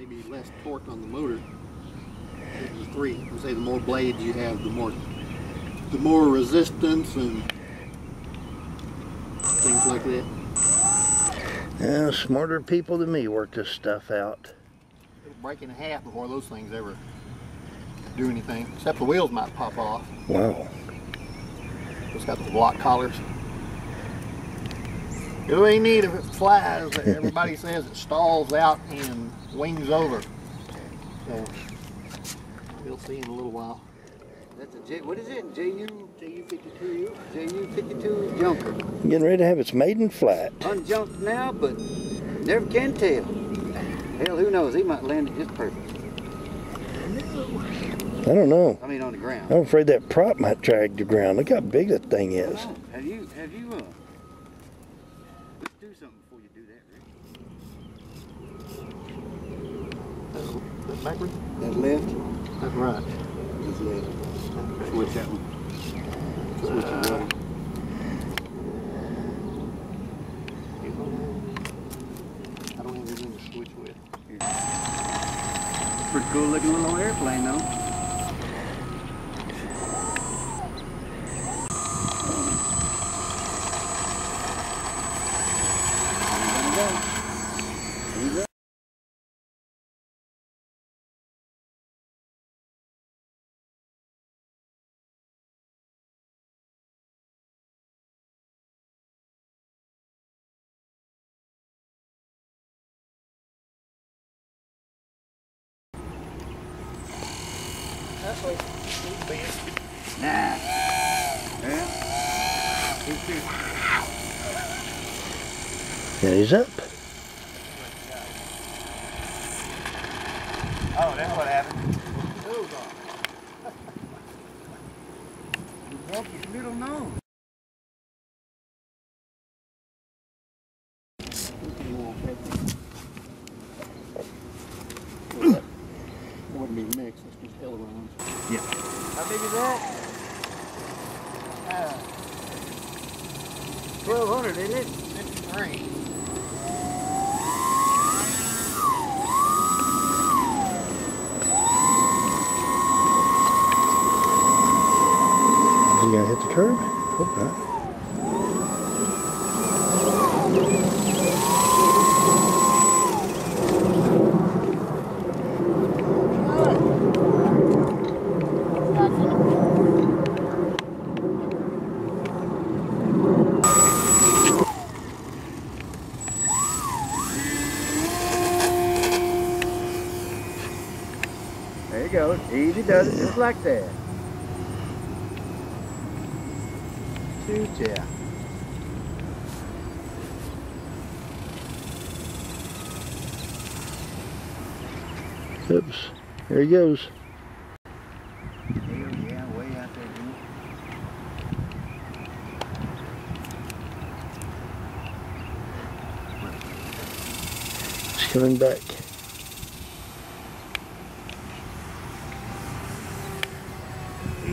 maybe less torque on the motor. The three, I say the more blades you have, the more the more resistance and things like that. Yeah, smarter people than me work this stuff out. It'll break in half before those things ever do anything, except the wheels might pop off. Wow. It's got the block collars. It ain't neat if it flies. Everybody says it stalls out and wings over. So we'll see in a little while. That's a J, what is it? JU, JU52? JU52 junker. Getting ready to have its maiden flight. Unjunked now, but never can tell. Hell, who knows? He might land it just perfect. I don't know. I mean, on the ground. I'm afraid that prop might drag the ground. Look how big that thing is. Come. Have you, have you, uh, let's do something before you do that, Rick. That's, that's backward? That's left? That's right. That's left. Switch that one. Switch the rudder. I don't have anything to switch with. Pretty cool looking little airplane, though. Yeah. Yeah, he's up. Oh, that's what happened. You broke his middle nose. That wouldn't be mixed, it's just ailerons. How big is that? Uh, 1200, isn't it? Fifty-three. Is he gonna hit the curb? Hope not. Easy does it, just like that. Shoot yeah. Oops. There he goes. Coming back.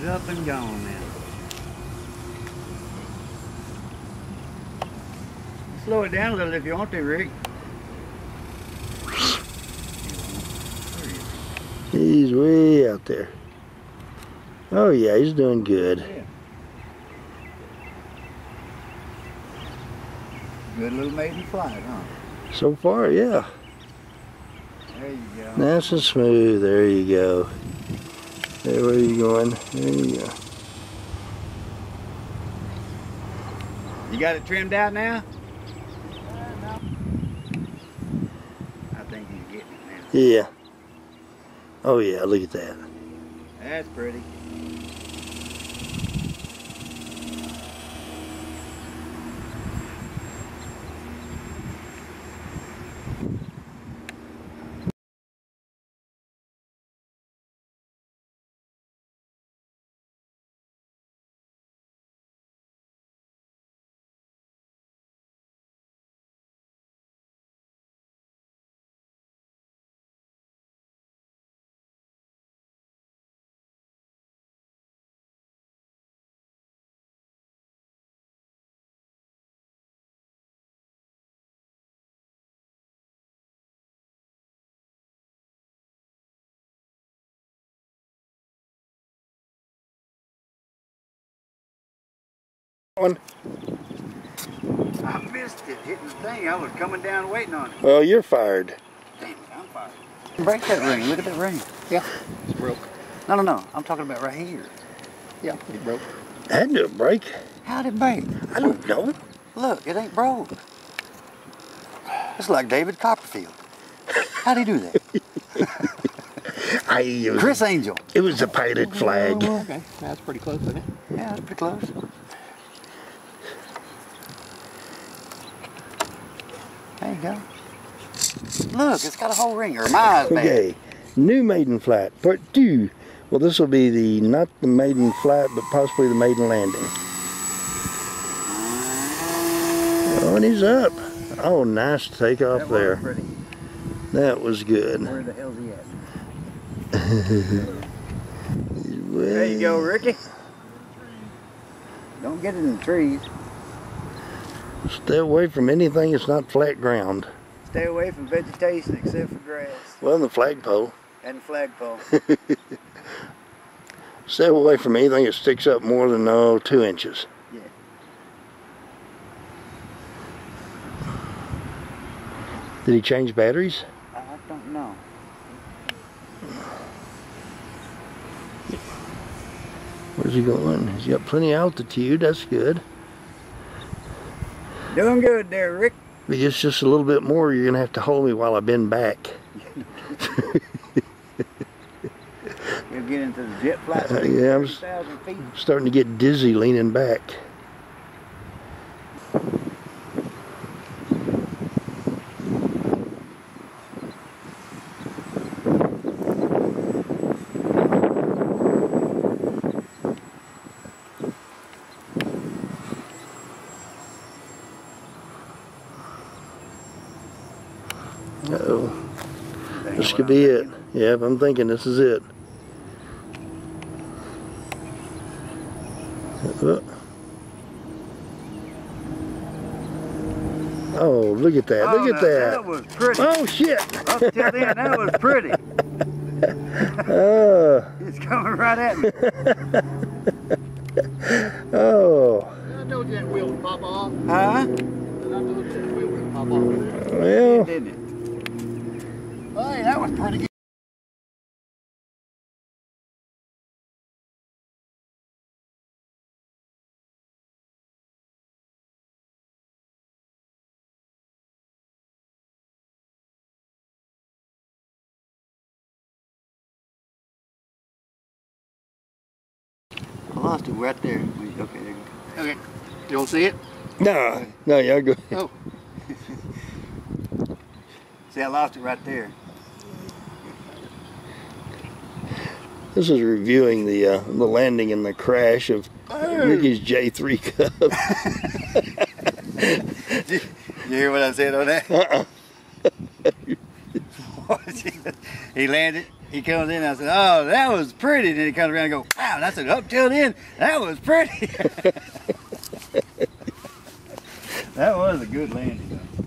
He's up and gone now. Slow it down a little if you want to, Rick. He's way out there. Oh yeah, he's doing good. Yeah. Good little maiden flight, huh? So far, yeah. There you go. Nice and smooth. There you go. There, where are you going? There you uh, go. You got it trimmed out now? I think he's getting it now. Yeah. Oh yeah, look at that. That's pretty. One? I missed it. Hitting the thing. I was coming down waiting on it. Well, you're fired. Damn it, I'm fired. Break that ring. Look at that ring. Yeah, it's broke. No, no, no. I'm talking about right here. Yeah, it broke. Had to break. How'd it break? I don't know. Look, it ain't broke. It's like David Copperfield. How'd he do that? I, it, was, Criss Angel. it was a pirate flag. Oh, okay, that's pretty close, isn't it? Yeah, that's pretty close. There you go. Look, it's got a whole ring. Or my eyes bad. Okay, new maiden flat, part two. Well, this will be the not the maiden flat, but possibly the maiden landing. Oh, and he's up. Oh, nice takeoff That was there. pretty. That was good. Where the hell's he at? There you go, Ricky. Don't get it in the trees. Stay away from anything that's not flat ground. Stay away from vegetation except for grass Well, the flagpole. and the flagpole. Stay away from anything that sticks up more than oh, two inches. Yeah. Did he change batteries? I don't know. Where's he going? He's got plenty of altitude. That's good. Doing good there, Rick. It's just a little bit more, you're gonna have to hold me while I bend back. You'll get into the jet flight. Uh, yeah, I'm s- 30,000 feet. starting to get dizzy leaning back. Uh-oh. This could be it. Yep, I'm thinking this is it. Uh, Oh, look at that. Look Oh, at now, that. That was pretty. Oh, shit. Up till then, that was pretty. Oh, It's coming right at me. oh. I told you that wheel would pop off. Huh? I told you that wheel would pop off. Well, Didn't it? Hey, that was pretty good. I lost it right there. Okay, there you go. Okay, you don't see it? no, no, yeah, go. Oh, See, I lost it right there. This is reviewing the uh, the landing and the crash of Ricky's J3 Cub. You hear what I said on that? Uh-uh. he landed. He comes in. I said, "Oh, that was pretty." Then he comes around and go, "Wow!" And I said, "Up till then, that was pretty." that was a good landing. Though.